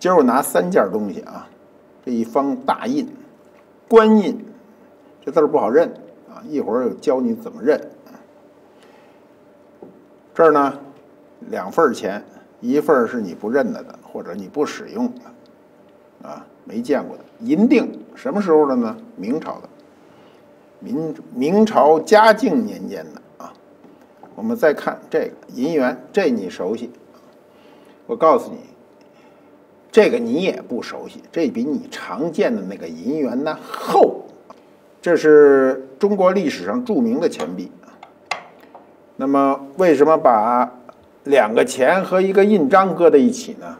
今儿我拿三件东西啊，这一方大印，官印，这字儿不好认啊，一会儿教你怎么认。这儿呢，两份钱，一份是你不认得的，或者你不使用的，啊，没见过的银锭，什么时候的呢？明朝的，明明朝嘉靖年间的啊。我们再看这个银元，这你熟悉。我告诉你。这个你也不熟悉，这比你常见的那个银元呢厚。这是中国历史上著名的钱币。那么为什么把两个钱和一个印章搁在一起呢？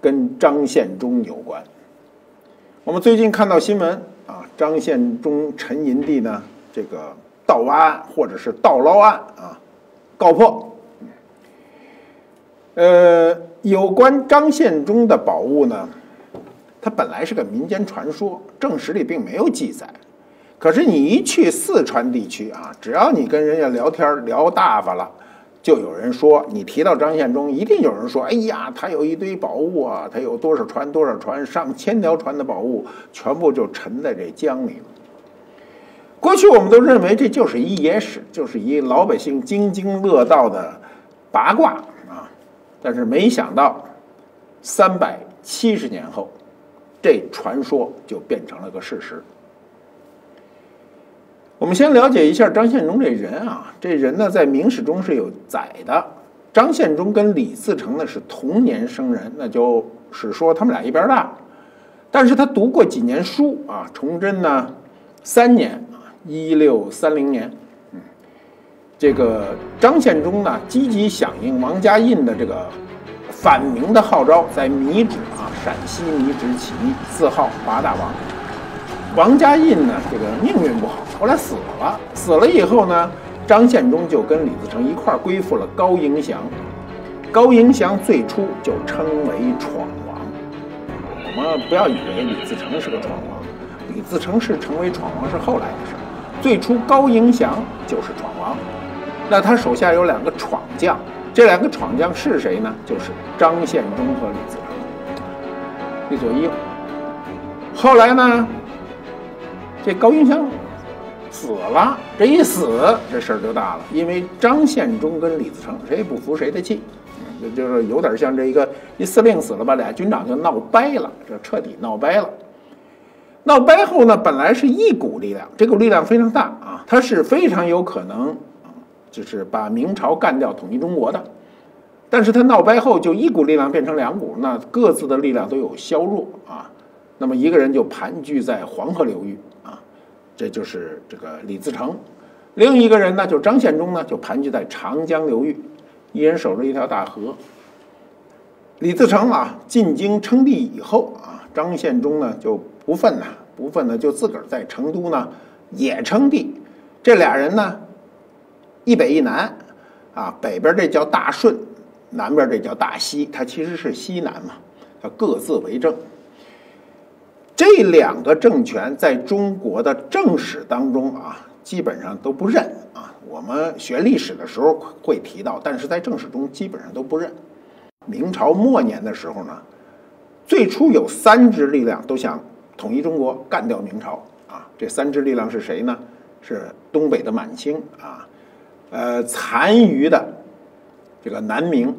跟张献忠有关。我们最近看到新闻啊，张献忠沉银地呢这个盗挖案或者是盗捞案啊告破。呃。有关张献忠的宝物呢，它本来是个民间传说，正史里并没有记载。可是你一去四川地区啊，只要你跟人家聊天聊大发了，就有人说你提到张献忠，一定有人说：“哎呀，他有一堆宝物啊，他有多少船多少船，上千条船的宝物，全部就沉在这江里了。”过去我们都认为这就是一野史，就是一老百姓津津乐道的八卦。但是没想到，三百七十年后，这传说就变成了个事实。我们先了解一下张献忠这人啊，这人呢在明史中是有载的。张献忠跟李自成呢是同年生人，那就是说他们俩一边大。但是他读过几年书啊？崇祯呢三年，一六三零年。这个张献忠呢，积极响应王家印的这个反明的号召，在米脂啊，陕西米脂起义，自号八大王。王家印呢，这个命运不好，后来死了。死了以后呢，张献忠就跟李自成一块儿归附了高迎祥。高迎祥最初就称为闯王。我们不要以为李自成是个闯王，李自成是成为闯王是后来的事儿。最初高迎祥就是闯王。那他手下有两个闯将，这两个闯将是谁呢？就是张献忠和李自成，一左一右。后来呢，这高迎祥死了，这一死，这事儿就大了，因为张献忠跟李自成谁也不服谁的气，就是有点像这一个一司令死了吧，俩军长就闹掰了，这彻底闹掰了。闹掰后呢，本来是一股力量，这股力量非常大啊，它是非常有可能。就是把明朝干掉，统一中国的，但是他闹掰后，就一股力量变成两股，那各自的力量都有削弱啊。那么一个人就盘踞在黄河流域啊，这就是这个李自成；另一个人呢，就张献忠呢，就盘踞在长江流域，一人守着一条大河。李自成啊进京称帝以后啊，张献忠呢就不忿呐，不忿呢就自个儿在成都呢也称帝，这俩人呢。一北一南，啊，北边这叫大顺，南边这叫大西，它其实是西南嘛，它各自为政。这两个政权在中国的正史当中啊，基本上都不认啊。我们学历史的时候会提到，但是在正史中基本上都不认。明朝末年的时候呢，最初有三支力量都想统一中国，干掉明朝啊。这三支力量是谁呢？是东北的满清啊。呃，残余的这个南明，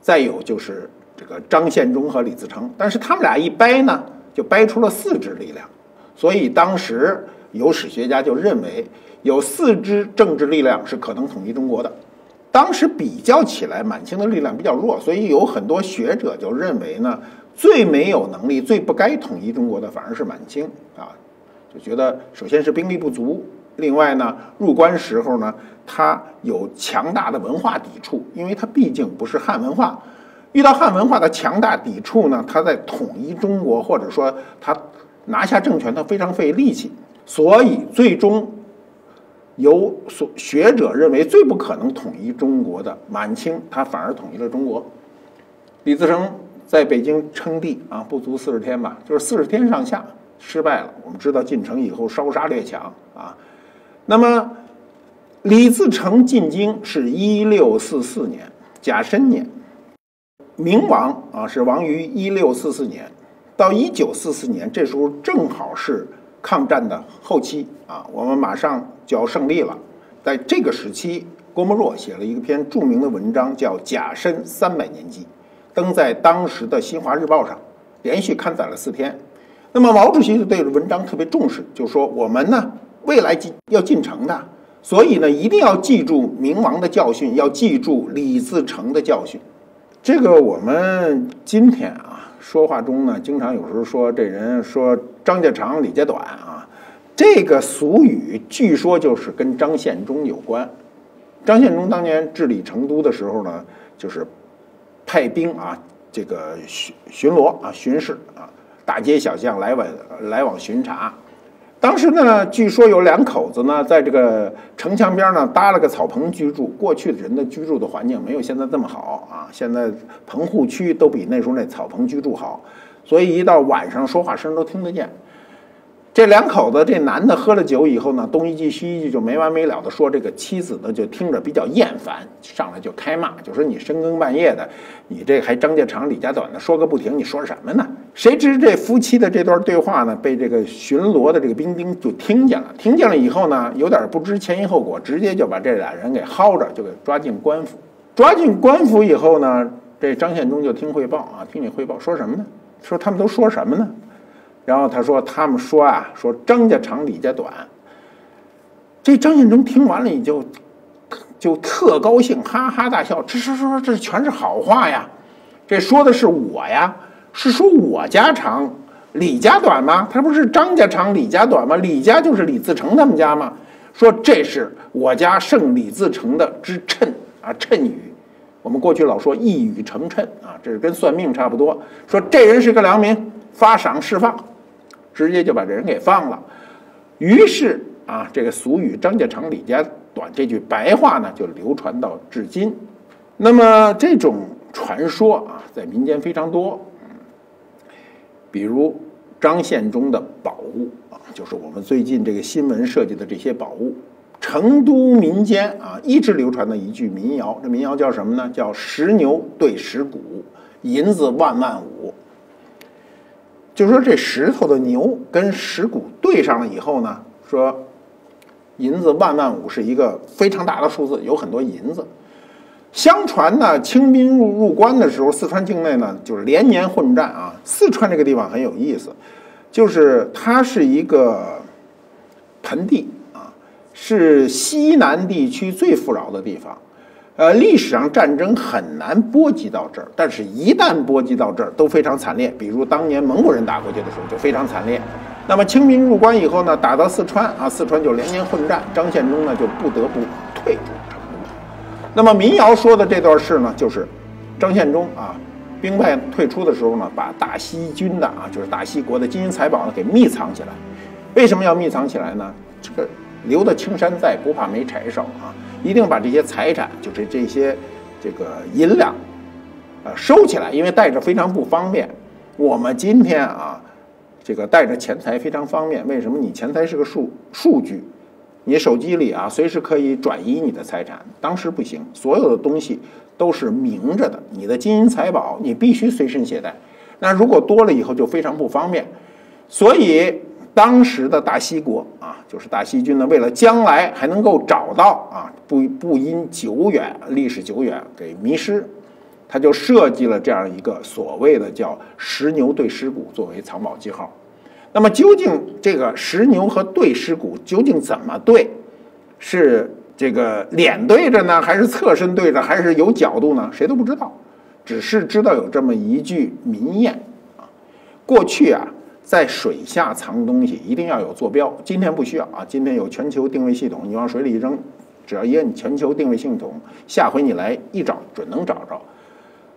再有就是这个张献忠和李自成，但是他们俩一掰呢，就掰出了四支力量，所以当时有史学家就认为有四支政治力量是可能统一中国的。当时比较起来，满清的力量比较弱，所以有很多学者就认为呢，最没有能力、最不该统一中国的反而是满清啊，就觉得首先是兵力不足。另外呢，入关时候呢，他有强大的文化抵触，因为他毕竟不是汉文化，遇到汉文化的强大抵触呢，他在统一中国或者说他拿下政权，他非常费力气，所以最终有所学者认为最不可能统一中国的满清，他反而统一了中国。李自成在北京称帝啊，不足四十天吧，就是四十天上下失败了。我们知道进城以后烧杀掠抢啊。那么，李自成进京是一六四四年甲申年，明王啊是亡于一六四四年，到一九四四年，这时候正好是抗战的后期啊，我们马上就要胜利了。在这个时期，郭沫若写了一篇著名的文章，叫《甲申三百年记》，登在当时的《新华日报》上，连续刊载了四天。那么毛主席就对文章特别重视，就说我们呢未来进要进城的，所以呢一定要记住明王的教训，要记住李自成的教训。这个我们今天啊说话中呢，经常有时候说这人说张家长李家短啊，这个俗语据说就是跟张献忠有关。张献忠当年治理成都的时候呢，就是派兵啊这个巡巡逻啊巡视啊。大街小巷来往来往巡查，当时呢，据说有两口子呢，在这个城墙边呢搭了个草棚居住。过去人的居住的环境没有现在这么好啊，现在棚户区都比那时候那草棚居住好，所以一到晚上说话声都听得见。这两口子，这男的喝了酒以后呢，东一句西一句就没完没了的说，这个妻子呢就听着比较厌烦，上来就开骂，就说你深更半夜的，你这还张家长李家短的说个不停，你说什么呢？谁知这夫妻的这段对话呢，被这个巡逻的这个兵丁就听见了，听见了以后呢，有点不知前因后果，直接就把这俩人给薅着，就给抓进官府。抓进官府以后呢，这张献忠就听汇报啊，听你汇报说什么呢？说他们都说什么呢？然后他说：“他们说啊，说张家长李家短。”这张献忠听完了你就就特高兴，哈哈大笑。这是说这全是好话呀，这说的是我呀，是说我家长李家短吗？他不是张家长李家短吗？李家就是李自成他们家吗？说这是我家圣李自成的之谶啊，谶语。我们过去老说一语成谶啊，这是跟算命差不多。说这人是个良民，发赏释放。直接就把这人给放了，于是啊，这个俗语“张家长李家短”这句白话呢，就流传到至今。那么这种传说啊，在民间非常多，比如张献忠的宝物啊，就是我们最近这个新闻设计的这些宝物。成都民间啊，一直流传的一句民谣，这民谣叫什么呢？叫“石牛对石鼓，银子万万五”。就说，这石头的牛跟石鼓对上了以后呢，说银子万万五是一个非常大的数字，有很多银子。相传呢，清兵入入关的时候，四川境内呢就是连年混战啊。四川这个地方很有意思，就是它是一个盆地啊，是西南地区最富饶的地方。呃，历史上战争很难波及到这儿，但是一旦波及到这儿，都非常惨烈。比如当年蒙古人打过去的时候就非常惨烈。那么清兵入关以后呢，打到四川啊，四川就连年混战，张献忠呢就不得不退出成都。那么民谣说的这段事呢，就是张献忠啊兵败退出的时候呢，把大西军的啊，就是大西国的金银财宝呢给密藏起来。为什么要密藏起来呢？这个留得青山在，不怕没柴烧啊。一定把这些财产，就是这些这个银两，呃，收起来，因为带着非常不方便。我们今天啊，这个带着钱财非常方便。为什么？你钱财是个数数据，你手机里啊，随时可以转移你的财产。当时不行，所有的东西都是明着的。你的金银财宝，你必须随身携带。那如果多了以后，就非常不方便。所以。当时的大西国啊，就是大西军呢，为了将来还能够找到啊，不不因久远历史久远给迷失，他就设计了这样一个所谓的叫石牛对石鼓作为藏宝记号。那么究竟这个石牛和对石鼓究竟怎么对？是这个脸对着呢，还是侧身对着，还是有角度呢？谁都不知道，只是知道有这么一句民谚啊，过去啊。在水下藏东西一定要有坐标，今天不需要啊！今天有全球定位系统，你往水里一扔，只要一摁全球定位系统，下回你来一找准能找着。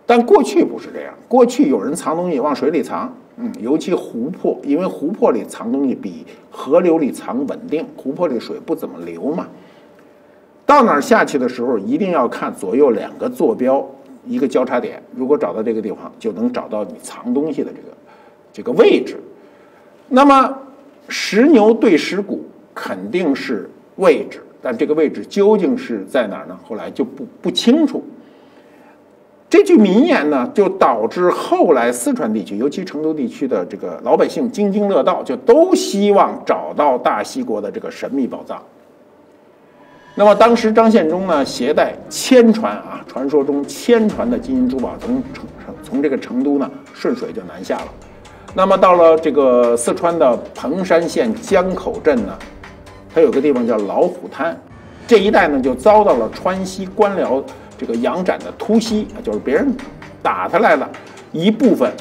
但过去不是这样，过去有人藏东西往水里藏，嗯，尤其湖泊，因为湖泊里藏东西比河流里藏稳定，湖泊里水不怎么流嘛。到哪儿下去的时候，一定要看左右两个坐标，一个交叉点，如果找到这个地方，就能找到你藏东西的这个这个位置。那么，石牛对石鼓肯定是位置，但这个位置究竟是在哪儿呢？后来就不不清楚。这句名言呢，就导致后来四川地区，尤其成都地区的这个老百姓津津乐道，就都希望找到大西国的这个神秘宝藏。那么当时张献忠呢，携带千船啊，传说中千船的金银珠宝，从成从这个成都呢顺水就南下了。那么到了这个四川的彭山县江口镇呢，它有个地方叫老虎滩，这一带呢就遭到了川西官僚。这个杨展的突袭啊，就是别人打他来了，一部分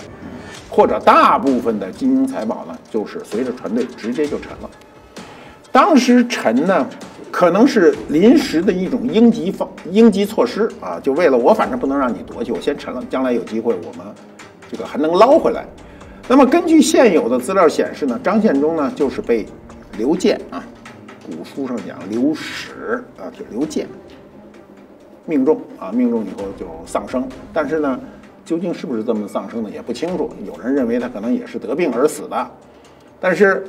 或者大部分的金银财宝呢，就是随着船队直接就沉了。当时沉呢，可能是临时的一种应急方应急措施啊，就为了我反正不能让你夺去，我先沉了，将来有机会我们这个还能捞回来。那么根据现有的资料显示呢，张献忠呢就是被刘建啊，古书上讲刘史啊，就是刘建。命中啊，命中以后就丧生，但是呢，究竟是不是这么丧生的也不清楚。有人认为他可能也是得病而死的，但是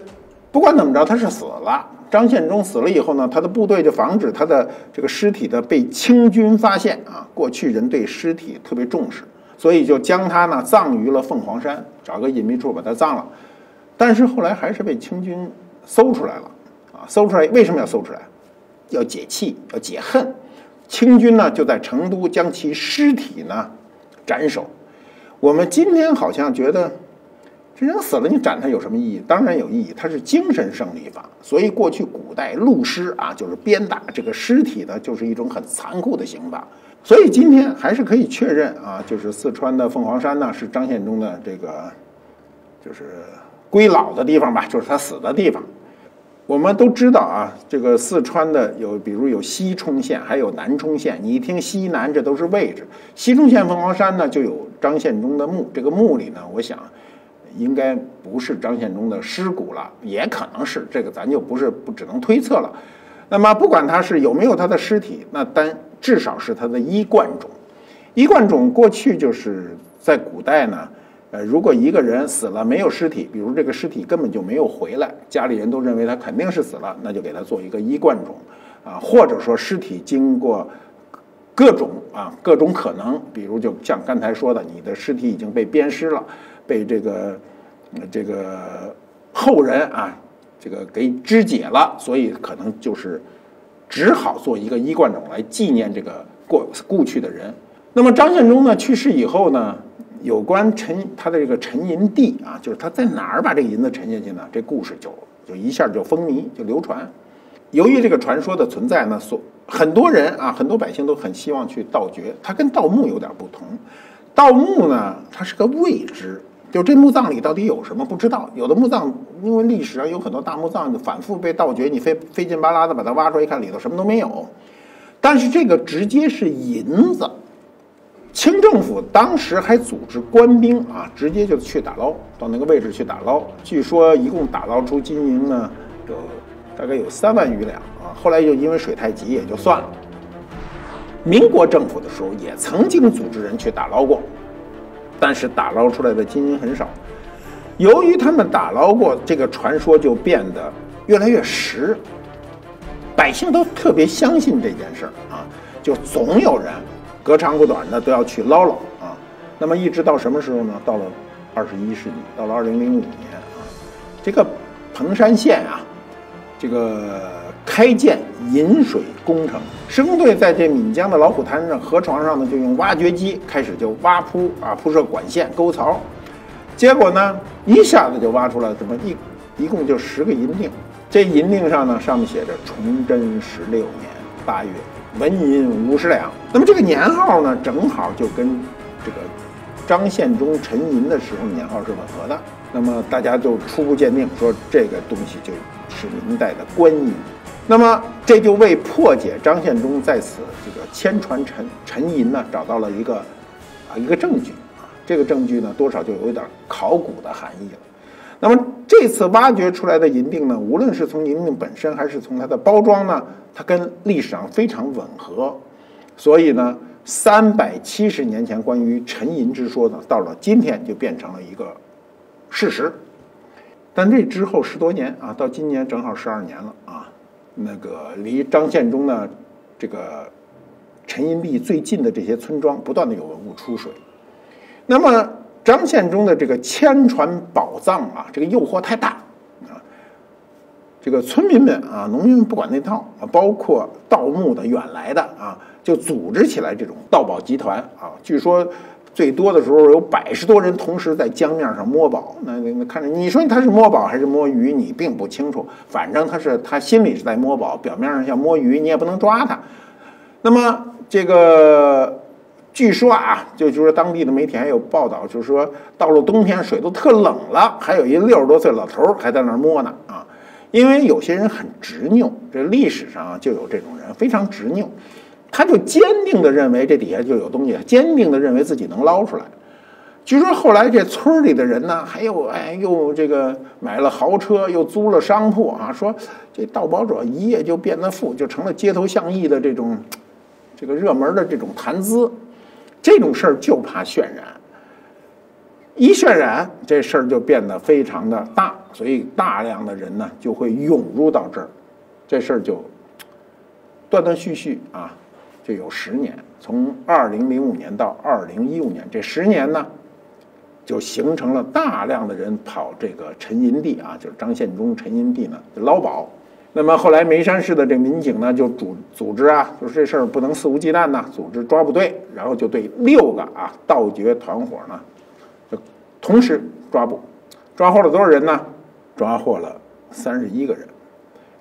不管怎么着，他是死了。张献忠死了以后呢，他的部队就防止他的这个尸体的被清军发现啊。过去人对尸体特别重视，所以就将他呢葬于了凤凰山，找个隐秘处把他葬了。但是后来还是被清军搜出来了，搜出来为什么要搜出来？要解气，要解恨。清军呢就在成都将其尸体呢斩首。我们今天好像觉得这人死了，你斩他有什么意义？当然有意义，它是精神胜利法。所以过去古代戮尸啊，就是鞭打这个尸体的，就是一种很残酷的刑法。所以今天还是可以确认啊，就是四川的凤凰山呢是张献忠的这个就是归老的地方吧，就是他死的地方。我们都知道啊，这个四川的有，比如有西充县，还有南充县。你一听西南，这都是位置。西充县凤凰山呢，就有张献忠的墓。这个墓里呢，我想应该不是张献忠的尸骨了，也可能是这个，咱就不是不只能推测了。那么不管他是有没有他的尸体，那单至少是他的衣冠冢。衣冠冢过去就是在古代呢。呃，如果一个人死了没有尸体，比如这个尸体根本就没有回来，家里人都认为他肯定是死了，那就给他做一个衣冠冢，啊，或者说尸体经过各种啊各种可能，比如就像刚才说的，你的尸体已经被鞭尸了，被这个这个后人啊这个给肢解了，所以可能就是只好做一个衣冠冢来纪念这个过故去的人。那么张献忠呢去世以后呢？有关沉他的这个沉银地啊，就是他在哪儿把这个银子沉下去呢？这故事就就一下就风靡，就流传。由于这个传说的存在呢，所很多人啊，很多百姓都很希望去盗掘。它跟盗墓有点不同，盗墓呢，它是个未知，就这墓葬里到底有什么不知道。有的墓葬因为历史上有很多大墓葬反复被盗掘，你费费劲巴拉的把它挖出来一看，里头什么都没有。但是这个直接是银子。清政府当时还组织官兵啊，直接就去打捞，到那个位置去打捞。据说一共打捞出金银呢，有大概有三万余两啊。后来就因为水太急，也就算了。民国政府的时候也曾经组织人去打捞过，但是打捞出来的金银很少。由于他们打捞过，这个传说就变得越来越实，百姓都特别相信这件事儿啊，就总有人。隔长不短的都要去捞捞啊，那么一直到什么时候呢？到了二十一世纪，到了二零零五年啊，这个彭山县啊，这个开建引水工程，施工队在这岷江的老虎滩上河床上呢，就用挖掘机开始就挖铺啊，铺设管线沟槽，结果呢，一下子就挖出来怎么一一共就十个银锭，这银锭上呢，上面写着崇祯十六年八月。纹银五十两，那么这个年号呢，正好就跟这个张献忠沉银的时候年号是吻合的。那么大家就初步鉴定说，这个东西就是明代的官银。那么这就为破解张献忠在此这个千船沉沉银呢，找到了一个啊一个证据啊。这个证据呢，多少就有点考古的含义了。那么这次挖掘出来的银锭呢，无论是从银锭本身，还是从它的包装呢，它跟历史上非常吻合，所以呢，三百七十年前关于沉银之说呢，到了今天就变成了一个事实。但这之后十多年啊，到今年正好十二年了啊，那个离张献忠呢这个沉银地最近的这些村庄不断的有文物出水。那么张献忠的这个千传宝藏啊，这个诱惑太大啊，这个村民们啊，农民们不管那套啊，包括盗墓的远来的啊，就组织起来这种盗宝集团啊，据说。最多的时候有百十多人同时在江面上摸宝，那那看着你说他是摸宝还是摸鱼，你并不清楚。反正他是他心里是在摸宝，表面上像摸鱼，你也不能抓他。那么这个据说啊，就就说当地的媒体还有报道，就是说到了冬天水都特冷了，还有一六十多岁老头还在那儿摸呢啊。因为有些人很执拗，这历史上就有这种人非常执拗。他就坚定地认为这底下就有东西，坚定地认为自己能捞出来。据说后来这村里的人呢，还有哎，又这个买了豪车，又租了商铺啊，说这盗宝者一夜就变得富，就成了街头巷议的这种这个热门的这种谈资。这种事儿就怕渲染，一渲染这事儿就变得非常的大，所以大量的人呢就会涌入到这儿，这事儿就断断续续啊。就有十年，从二零零五年到二零一五年这十年呢，就形成了大量的人跑这个陈银地啊，就是张献忠陈银地呢捞宝。那么后来眉山市的这民警呢就组组织啊，就是这事儿不能肆无忌惮呐，组织抓捕队，然后就对六个啊盗掘团伙呢，就同时抓捕，抓获了多少人呢？抓获了三十一个人，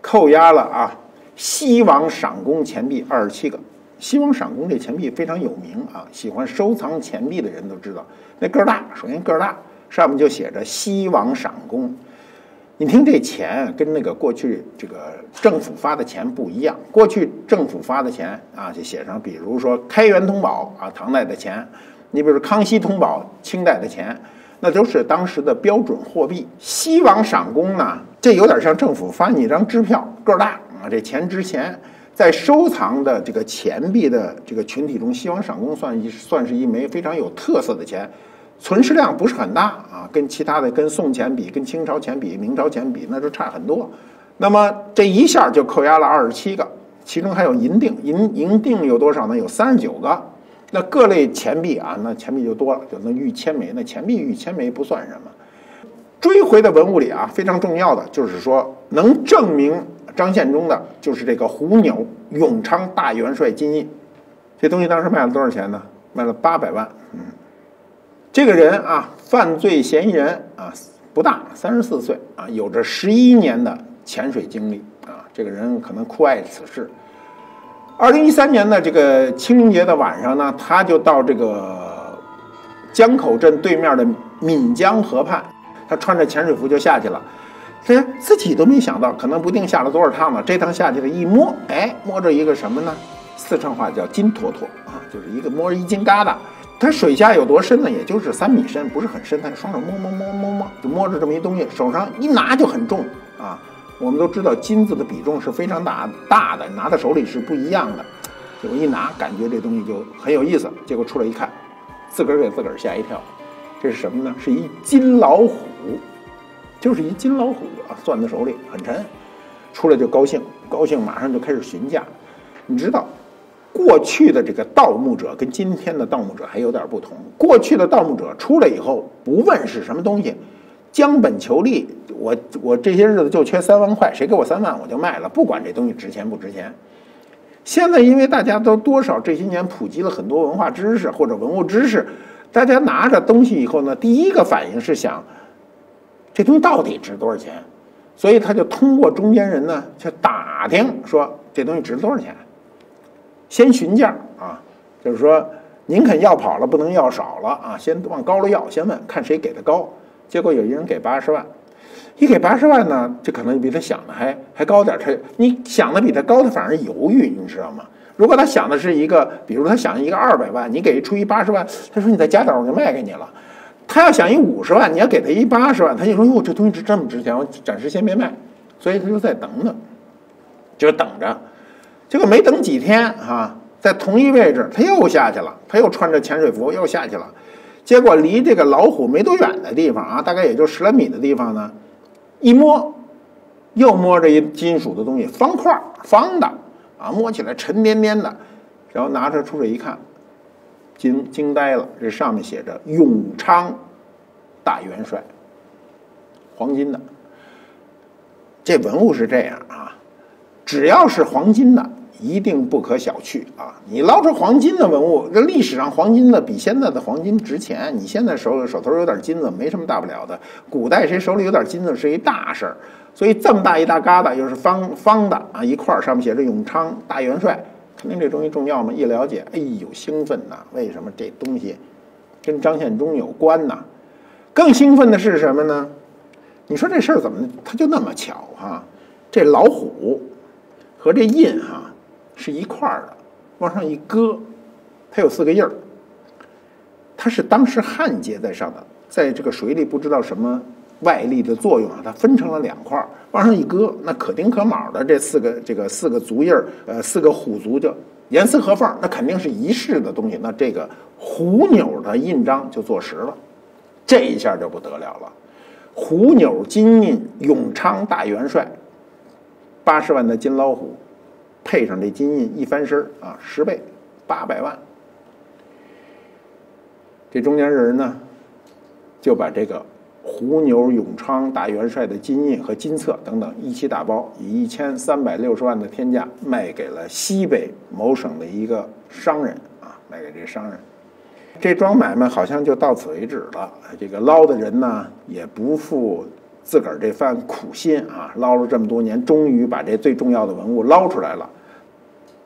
扣押了啊西王赏功钱币二十七个。西王赏功这钱币非常有名啊，喜欢收藏钱币的人都知道，那个儿大，首先个儿大，上面就写着西王赏功。你听这钱跟那个过去这个政府发的钱不一样，过去政府发的钱啊，就写上，比如说开元通宝啊，唐代的钱，你比如康熙通宝，清代的钱，那都是当时的标准货币。西王赏功呢，这有点像政府发你一张支票，个儿大啊，这钱值钱。在收藏的这个钱币的这个群体中，西王赏功算一算是一枚非常有特色的钱，存世量不是很大啊，跟其他的跟宋钱比、跟清朝钱比、明朝钱比，那就差很多。那么这一下就扣押了二十七个，其中还有银锭，银银锭有多少呢？有三十九个。那各类钱币啊，那钱币就多了，就那逾千枚，那钱币逾千枚不算什么。追回的文物里啊，非常重要的就是说能证明。张献忠的就是这个虎鸟永昌大元帅金印，这东西当时卖了多少钱呢？卖了八百万。这个人啊，犯罪嫌疑人啊，不大，三十四岁啊，有着十一年的潜水经历啊。这个人可能酷爱此事。二零一三年的这个清明节的晚上呢，他就到这个江口镇对面的闽江河畔，他穿着潜水服就下去了。这自己都没想到，可能不定下了多少趟了。这趟下去了，一摸，哎，摸着一个什么呢？四川话叫金坨坨啊，就是一个摸着一金疙瘩。它水下有多深呢？也就是三米深，不是很深。他双手摸摸摸摸摸，就摸着这么一东西，手上一拿就很重啊。我们都知道金子的比重是非常大大的，拿在手里是不一样的。结果一拿，感觉这东西就很有意思。结果出来一看，自个儿给自个儿吓一跳，这是什么呢？是一金老虎。就是一金老虎啊，攥在手里很沉，出来就高兴，高兴马上就开始询价。你知道，过去的这个盗墓者跟今天的盗墓者还有点不同。过去的盗墓者出来以后不问是什么东西，将本求利。我我这些日子就缺三万块，谁给我三万我就卖了，不管这东西值钱不值钱。现在因为大家都多少这些年普及了很多文化知识或者文物知识，大家拿着东西以后呢，第一个反应是想。这东西到底值多少钱？所以他就通过中间人呢去打听，说这东西值多少钱。先询价啊，就是说您肯要跑了，不能要少了啊，先往高了要，先问看谁给的高。结果有一人给八十万，一给八十万呢，这可能比他想的还还高点。他你想的比他高，他反而犹豫，你知道吗？如果他想的是一个，比如他想一个二百万，你给出一八十万，他说你再加点，我就卖给你了。他要想一五十万，你要给他一八十万，他就说哟，这东西值这么值钱，我暂时先别卖。所以他就在等等，就等着。结果没等几天啊，在同一位置他又下去了，他又穿着潜水服又下去了。结果离这个老虎没多远的地方啊，大概也就十来米的地方呢，一摸，又摸着一金属的东西，方块方的啊，摸起来沉甸甸的。然后拿着出水一看，惊惊呆了，这上面写着“永昌大元帅”，黄金的。这文物是这样啊，只要是黄金的，一定不可小觑啊！你捞出黄金的文物，这历史上黄金的比现在的黄金值钱。你现在手手头有点金子，没什么大不了的。古代谁手里有点金子是一大事儿，所以这么大一大疙瘩，又是方方的啊，一块儿上面写着“永昌大元帅”。肯定这东西重要吗？一了解，哎呦，兴奋呐！为什么这东西跟张献忠有关呢？更兴奋的是什么呢？你说这事儿怎么他就那么巧哈？这老虎和这印哈是一块儿的，往上一搁，它有四个印儿。它是当时焊接在上的，在这个水里不知道什么。外力的作用啊，它分成了两块儿，往上一搁，那可丁可卯的这四个这个四个足印儿，呃，四个虎足就严丝合缝，那肯定是一式的东西。那这个虎钮的印章就坐实了，这一下就不得了了。虎钮金印永昌大元帅，八十万的金老虎，配上这金印一翻身啊，十倍，八百万。这中间人呢，就把这个。胡牛永昌大元帅的金印和金册等等一起打包，以一千三百六十万的天价卖给了西北某省的一个商人啊，卖给这商人。这桩买卖好像就到此为止了。这个捞的人呢，也不负自个儿这番苦心啊，捞了这么多年，终于把这最重要的文物捞出来了。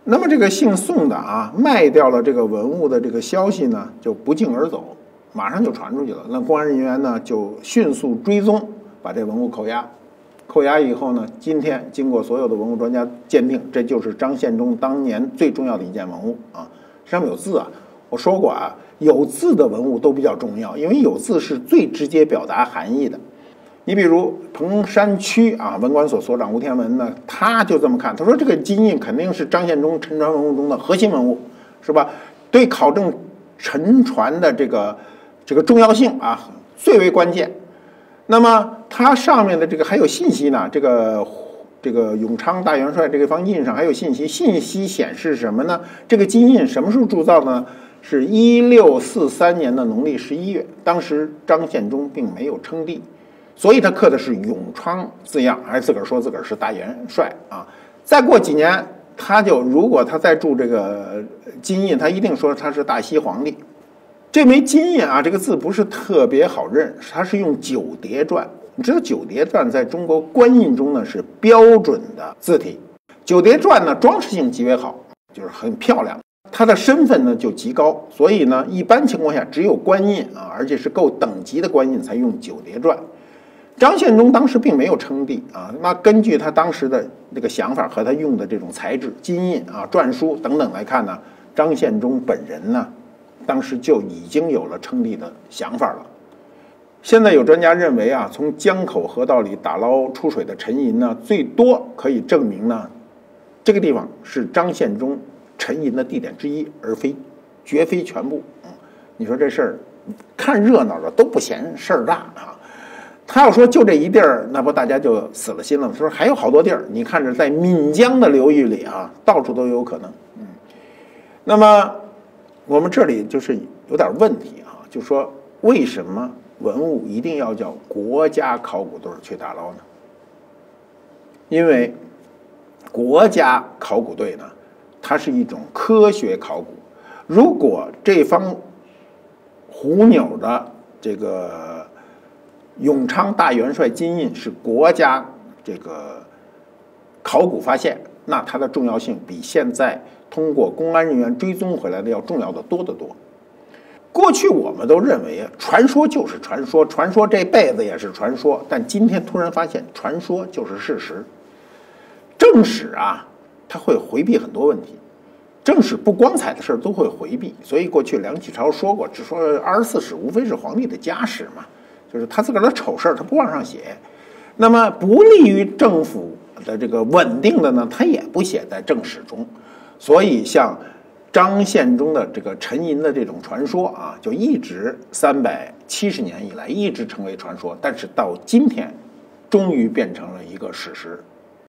那么这个姓宋的啊，卖掉了这个文物的这个消息呢，就不胫而走。马上就传出去了，那公安人员呢就迅速追踪，把这文物扣押。扣押以后呢，今天经过所有的文物专家鉴定，这就是张献忠当年最重要的一件文物啊。上面有字啊，我说过啊，有字的文物都比较重要，因为有字是最直接表达含义的。你比如彭山区啊，文管所所长吴天文呢，他就这么看，他说这个金印肯定是张献忠沉船文物中的核心文物，是吧？对考证沉船的这个。这个重要性啊，最为关键。那么它上面的这个还有信息呢，这个这个永昌大元帅这个方印上还有信息，信息显示什么呢？这个金印什么时候铸造呢？是一六四三年的农历十一月，当时张献忠并没有称帝，所以他刻的是永昌字样，还自个儿说自个儿是大元帅啊。再过几年，他就如果他再铸这个金印，他一定说他是大西皇帝。这枚金印啊，这个字不是特别好认，它是用九叠篆。你知道九叠篆在中国官印中呢是标准的字体，九叠篆呢装饰性极为好，就是很漂亮。它的身份呢就极高，所以呢一般情况下只有官印啊，而且是够等级的官印才用九叠篆。张献忠当时并没有称帝啊，那根据他当时的那个想法和他用的这种材质金印啊、篆书等等来看呢，张献忠本人呢。当时就已经有了称帝的想法了。现在有专家认为啊，从江口河道里打捞出水的沉银呢，最多可以证明呢，这个地方是张献忠沉银的地点之一，而非绝非全部。嗯，你说这事儿，看热闹的都不嫌事儿大啊。他要说就这一地儿，那不大家就死了心了吗？他。说还有好多地儿，你看着在闽江的流域里啊，到处都有可能。嗯，那么。我们这里就是有点问题啊，就说为什么文物一定要叫国家考古队去打捞呢？因为国家考古队呢，它是一种科学考古。如果这方虎钮的这个永昌大元帅金印是国家这个考古发现，那它的重要性比现在。通过公安人员追踪回来的要重要的多得多。过去我们都认为传说就是传说，传说这辈子也是传说。但今天突然发现，传说就是事实。正史啊，他会回避很多问题，正史不光彩的事儿都会回避。所以过去梁启超说过，只说二十四史无非是皇帝的家史嘛，就是他自个儿的丑事儿他不往上写。那么不利于政府的这个稳定的呢，他也不写在正史中。所以，像张献忠的这个沉吟的这种传说啊，就一直三百七十年以来一直成为传说，但是到今天，终于变成了一个史实。